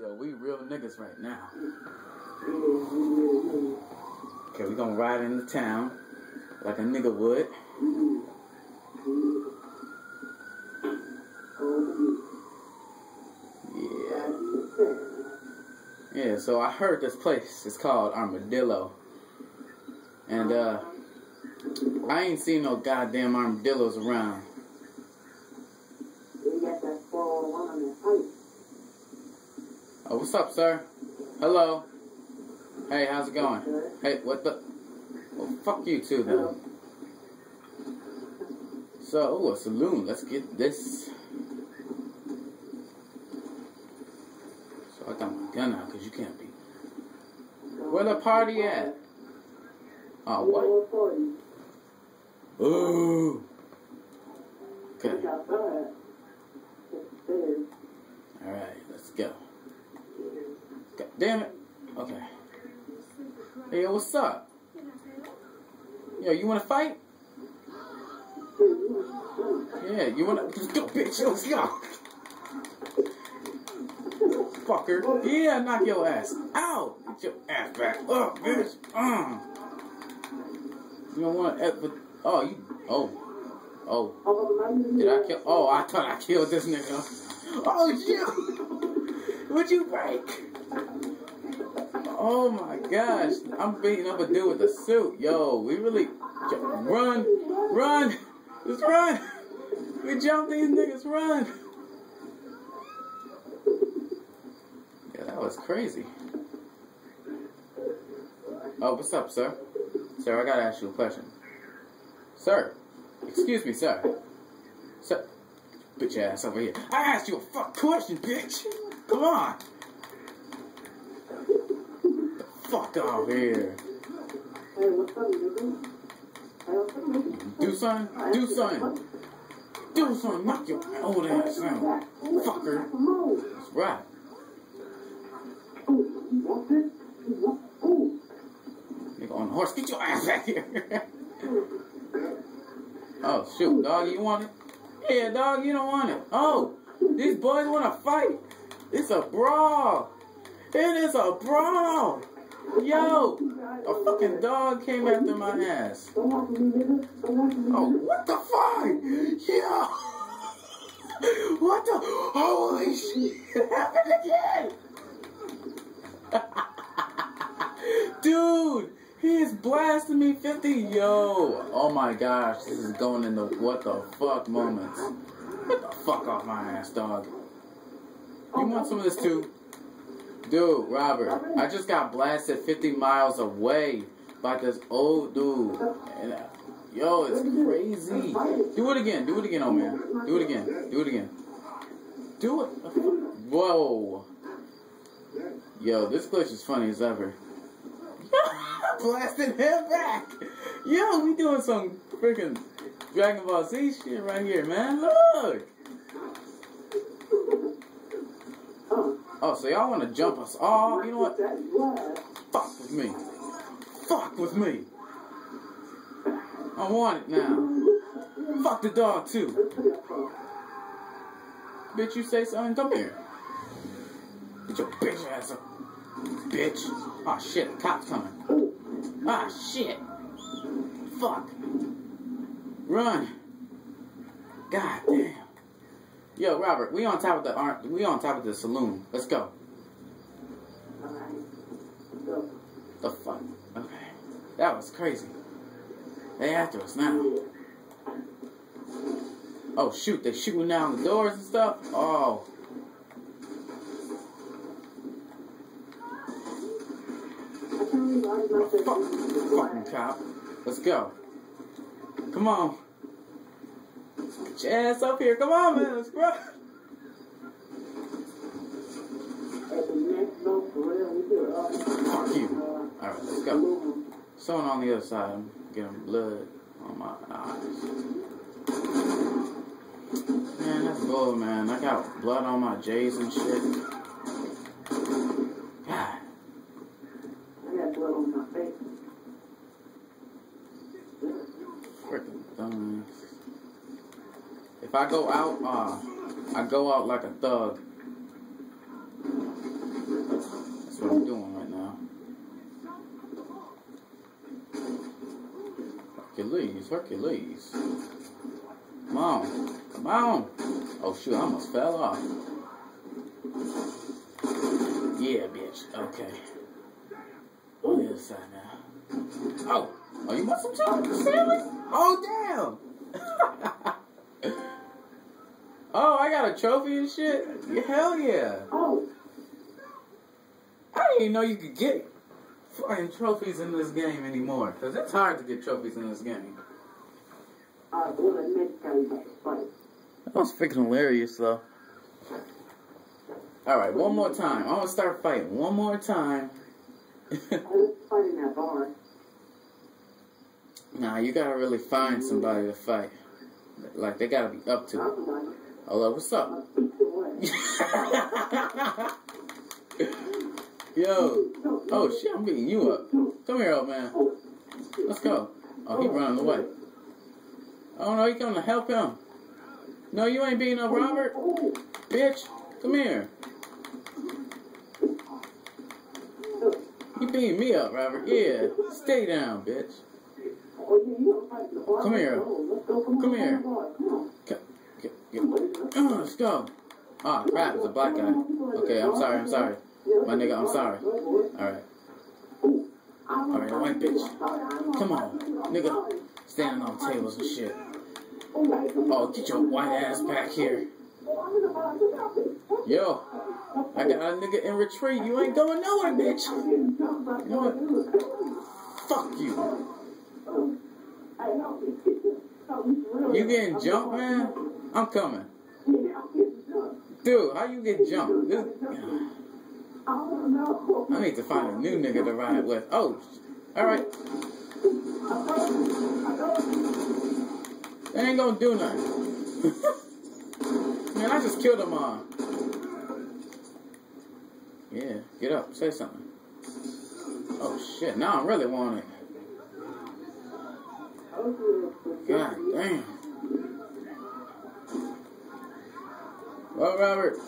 Yo, we real niggas right now. Okay, we gonna ride into town like a nigga would. Yeah. Yeah, so I heard this place is called Armadillo. And uh I ain't seen no goddamn armadillos around. Oh, what's up, sir? Hello. Hey, how's it going? Hey, what the? Well, fuck you too, then. So, oh, a saloon. Let's get this. So I got my gun out because you can't be. Where the party at? Oh, what? Ooh. Okay. Alright, let's go. God damn it. Okay. Hey, yo, what's up? Yo, you wanna fight? Yeah, you wanna go, bitch, let's. Fucker. Yeah, knock your ass. Ow! Get your ass back up, bitch. Uh. You don't wanna ever Oh you oh. Oh. Did I kill oh I thought I killed this nigga. Oh shit! What'd you break? Oh my gosh, I'm beating up a dude with a suit. Yo, we really run, run, let's run. We jump these niggas, run. Yeah, that was crazy. Oh, what's up, sir? Sir, I gotta ask you a question. Sir, excuse me, sir. Sir, bitch ass over here. I asked you a fuck question, bitch. Come on. Fuck off here. Do something. Do something. Do something. Knock your old ass out. Fucker. That's right. Nigga on the horse. Get your ass back here. oh, shoot, dog. You want it? Yeah, dog. You don't want it. Oh, these boys want to fight. It's a brawl. It is a brawl. Yo, a fucking dog came after my ass. Oh, what the fuck? Yo. What the? Holy shit. It happened again. Dude, he is blasting me 50. Yo. Oh my gosh. This is going into what the fuck moments. Get the fuck off my ass, dog. You want some of this too? Dude, Robert, I just got blasted 50 miles away by this old dude. And, uh, yo, it's crazy. Do it again. Do it again, old man. Do it again. Do it again. Do it. Whoa. Yo, this glitch is funny as ever. Blasting him back. Yo, we doing some freaking Dragon Ball Z shit right here, man. Look. Oh, so y'all want to jump us all? You know what? Fuck with me. Fuck with me. I want it now. Fuck the dog too. Bitch, you say something? Come here. Get your bitch ass up. Bitch. Oh shit, the cop's coming. Ah shit. Fuck. Run. God damn. Yo, Robert, we on top of the we on top of the saloon. Let's go. The fuck? Okay. That was crazy. They after us now. Oh shoot, they shooting down the doors and stuff? Oh. Fuck, fucking cop. Let's go. Come on. Get your ass up here. Come on, man. Let's go. Fuck you. Alright, let's go. Someone on the other side. Getting blood on my eyes. Man, that's gold, man. I got blood on my J's and shit. If I go out, uh, I go out like a thug. That's what I'm doing right now. Hercules, Hercules. Come on, come on. Oh shoot, I almost fell off. Yeah, bitch. Okay. On the other side now. Oh, oh, you want some chocolate sandwich? Oh, damn. oh, I got a trophy and shit. Hell yeah. Oh, I didn't even know you could get fucking trophies in this game anymore. Cause it's hard to get trophies in this game. That was freaking hilarious, though. All right, one more time. I'm gonna start fighting one more time. Nah, you gotta really find somebody to fight. Like they gotta be up to it. Hello, what's up? Yo. Oh shit, I'm beating you up. Come here, old man. Let's go. Oh, he running away. Oh no, you gonna help him. No, you ain't beating up Robert. Bitch, come here. You beating me up, Robert. Yeah. Stay down, bitch. Come here. Come here. Come, get, get. Uh, let's go. Ah, crap, it's a black guy. Okay, I'm sorry, I'm sorry. My nigga, I'm sorry. Alright. Alright, white bitch. Come on, nigga. Standing on tables and shit. Oh, get your white ass back here. Yo, I got a nigga in retreat. You ain't going nowhere, bitch. You know what? Fuck you. You getting jumped, man? I'm coming. Dude, how you get jumped? This, I need to find a new nigga to ride with. Oh, alright. That ain't gonna do nothing. Man, I just killed them all. Yeah, get up, say something. Oh shit, now I really want it. God damn. Robert.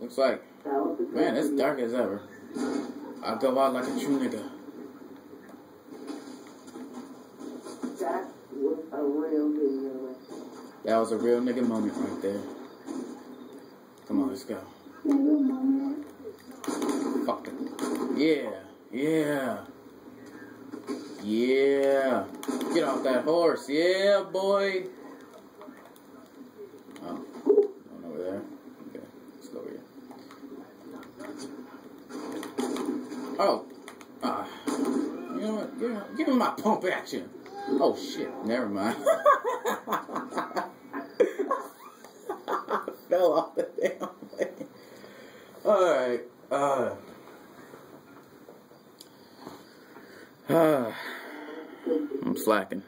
Looks like, man, it's dark as ever. I'll go out like a true nigga. That was a real. That was a real nigga moment right there. Come on, let's go. Fuck it. Yeah, yeah. Yeah. Get off that horse. Yeah, boy. Oh, going over there. Okay, let's go over here. Oh. Ah. You know what? Give give me my pump action. Oh shit, never mind. Fell off the damn thing. Alright. Uh. I'm slacking.